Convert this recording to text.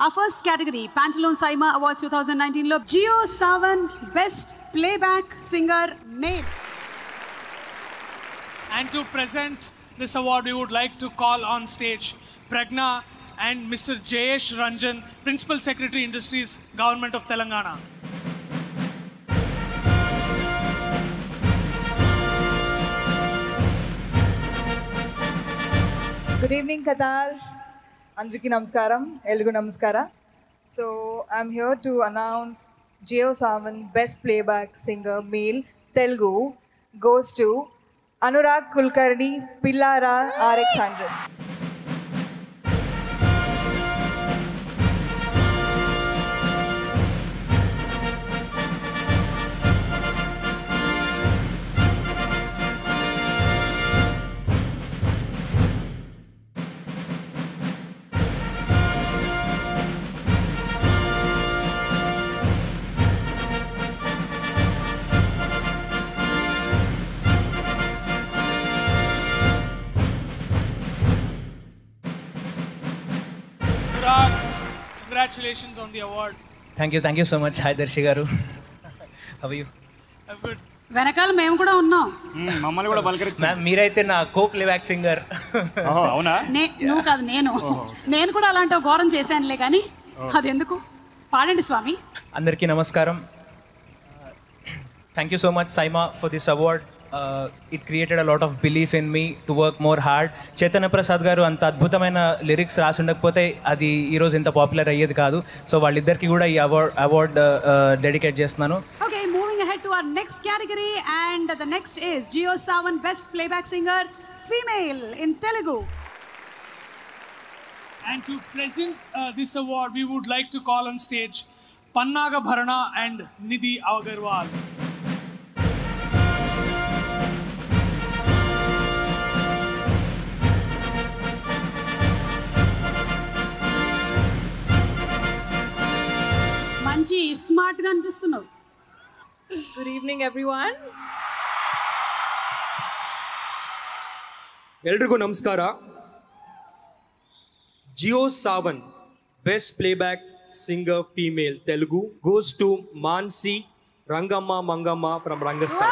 Our first category, Pantaloon Saima Awards 2019 look Geo Savan Best Playback Singer Male. And to present this award, we would like to call on stage Pragna and Mr. Jayesh Ranjan, Principal Secretary Industries, Government of Telangana. Good evening, Qatar. అందరికీ నమస్కారం ఎలుగు నమస్కార. So I'm here to announce Jio Saavn best playback singer male Telugu goes to Anurag Kulkarni పిల్లారా RX hundred Anurag, congratulations on the award. Thank you thank you so much hi Darshi గారు how you A good. వెనకాల మేము కూడా ఉన్నాం. మమ్మల్ని కూడా పలకరించి ma'am మీరైతే నా కో ప్లేబ్యాక్ సింగర్. అవునా? నే నువ్వు కాదు నేను. నేను కూడా అలాంటి ఒక ఘోరం చేశానులే కానీ అది ఎందుకు? పాడండి స్వామి. అందరికీ నమస్కారం. Thank you so much SIIMA for this award it created a lot of belief in me to work more hard Chaitanya Prasad గారు అంత అద్భుతమైన లిరిక్స్ రాసి ఉండకపోతే అది ఈరోజు ఇంత పాపులర్ అయ్యేది కాదు సో వాళ్ళిద్దరికి కూడా ఈ అవార్డ్ అవార్డ్ డెడికేట్ చేస్తున్నాను Okay, moving ahead to our next category, and the next is Geo Savan Best Playback Singer Female in Telugu. And to present uh, this award, we would like to call on stage Pannaga Bharana and Nidhi Agarwal. మంచి smart గా అనిపిస్తున్నావు Good evening, everyone. ಎಲ್ರಿಗೂ ನಮಸ್ಕಾರ Jio Saavn best playback singer female Telugu goes to Mansi Rangamma Mangamma from Rangasthalam